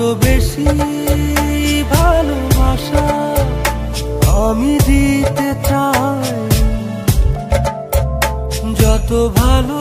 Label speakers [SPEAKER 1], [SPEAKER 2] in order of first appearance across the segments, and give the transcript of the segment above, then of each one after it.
[SPEAKER 1] আরও বেশি ভালোবাসা
[SPEAKER 2] আমি দিতে
[SPEAKER 1] চাই। যত
[SPEAKER 2] ভালো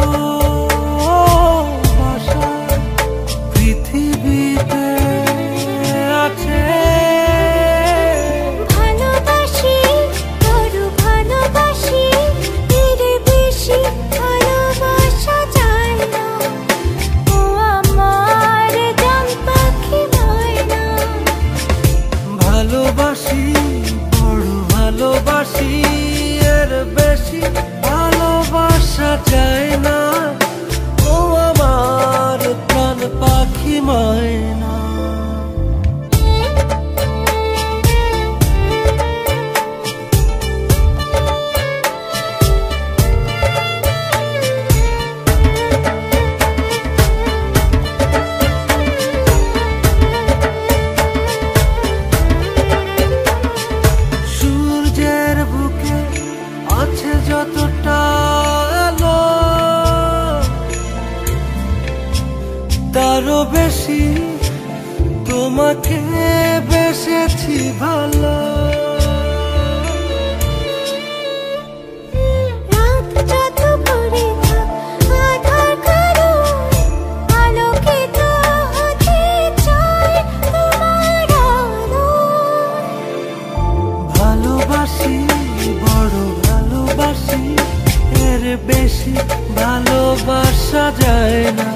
[SPEAKER 2] বেশি ভালোবাসা যায় না।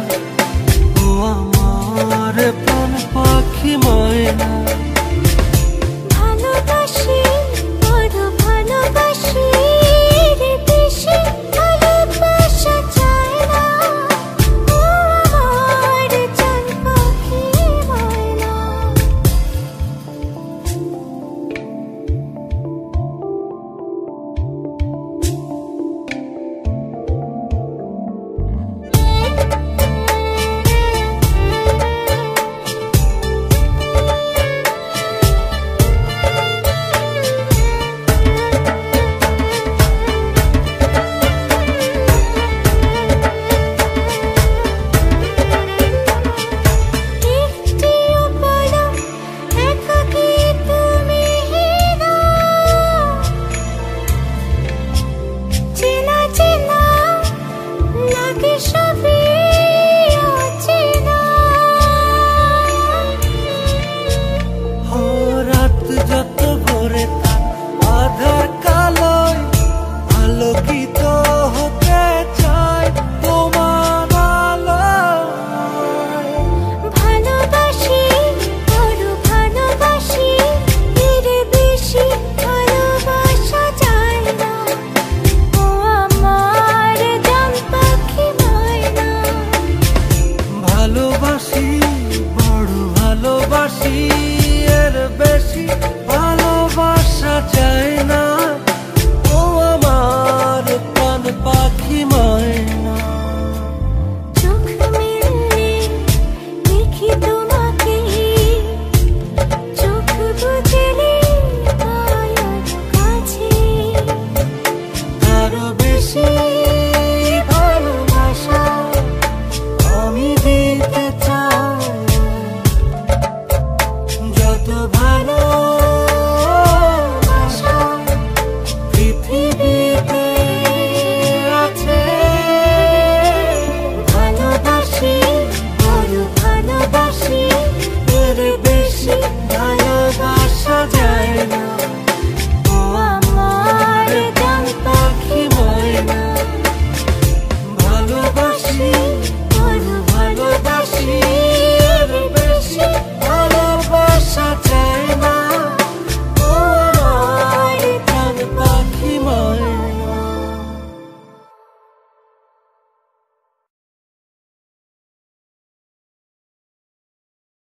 [SPEAKER 2] ও আমার পাখি ময়না।